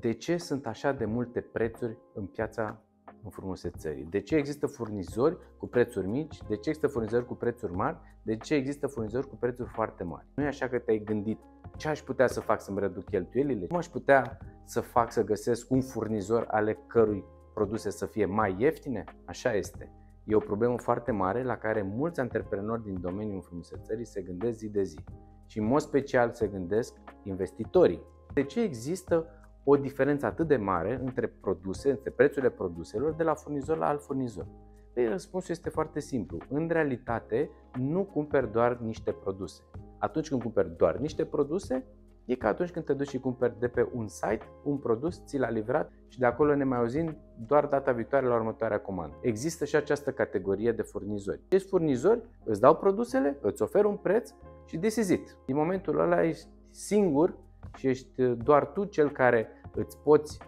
de ce sunt așa de multe prețuri în piața frumusețării? De ce există furnizori cu prețuri mici? De ce există furnizori cu prețuri mari? De ce există furnizori cu prețuri foarte mari? Nu e așa că te-ai gândit ce aș putea să fac să-mi reduc cheltuielile? Cum aș putea să fac să găsesc un furnizor ale cărui produse să fie mai ieftine? Așa este. E o problemă foarte mare la care mulți antreprenori din domeniul frumusețării se gândesc zi de zi. Și în mod special se gândesc investitorii. De ce există o diferență atât de mare între produse, între prețurile produselor de la furnizor la alt furnizor? Păi răspunsul este foarte simplu. În realitate, nu cumperi doar niște produse. Atunci când cumperi doar niște produse, e ca atunci când te duci și cumperi de pe un site un produs, ți l-a livrat și de acolo ne mai auzim doar data viitoare la următoarea comandă. Există și această categorie de furnizori. Acești furnizori îți dau produsele, îți oferă un preț și desizit. Din momentul ăla ești singur și ești doar tu cel care îți poți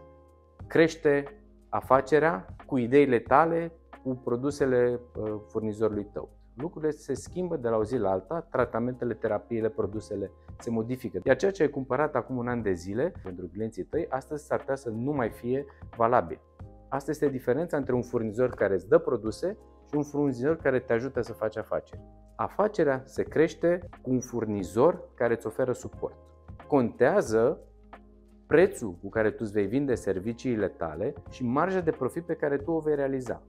crește afacerea cu ideile tale, cu produsele uh, furnizorului tău. Lucrurile se schimbă de la o zi la alta, tratamentele, terapiile, produsele se modifică. Iar ceea ce ai cumpărat acum un an de zile pentru clienții tăi, astăzi s-ar putea să nu mai fie valabil. Asta este diferența între un furnizor care îți dă produse și un furnizor care te ajută să faci afaceri. Afacerea se crește cu un furnizor care îți oferă suport. Contează prețul cu care tu îți vei vinde serviciile tale și marja de profit pe care tu o vei realiza.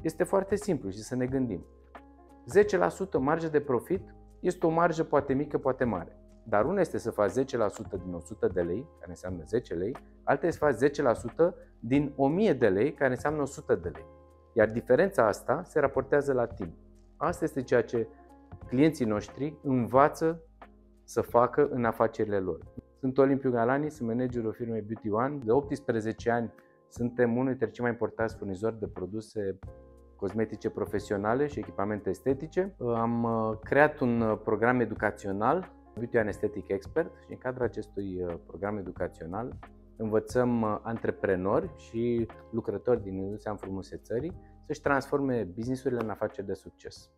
Este foarte simplu și să ne gândim. 10% marjă de profit este o marjă poate mică, poate mare. Dar una este să faci 10% din 100 de lei, care înseamnă 10 lei, alta este să faci 10% din 1000 de lei, care înseamnă 100 de lei. Iar diferența asta se raportează la timp. Asta este ceea ce clienții noștri învață să facă în afacerile lor. Sunt Olimpiu Galani, sunt managerul firmei Beauty One. De 18 ani suntem unul dintre cei mai importanți furnizori de produse cosmetice profesionale și echipamente estetice. Am uh, creat un uh, program educațional, Beauty Anesthetic Expert, și în cadrul acestui uh, program educațional învățăm antreprenori și lucrători din industria înfrumusețării să-și transforme businessurile în afaceri de succes.